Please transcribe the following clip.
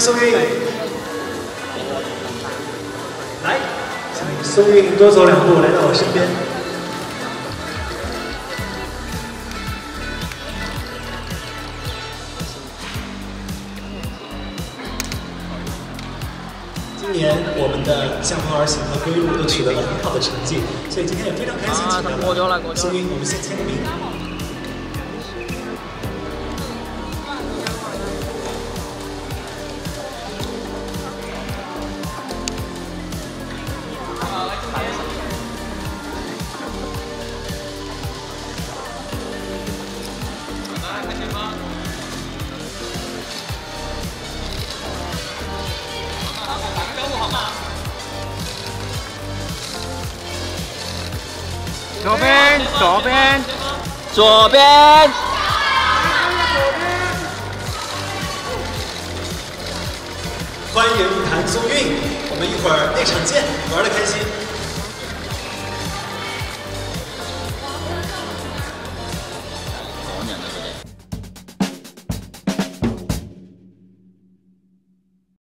迎宋韵。来，请宋韵多走两步，来到我身边。今年我们的向风而行和归路都取得了很好的成绩，所以今天也非常开心请到了宋韵，我们先签个名。左边，左边，左边。欢迎谭松韵，我们一会儿内场见，玩的开心。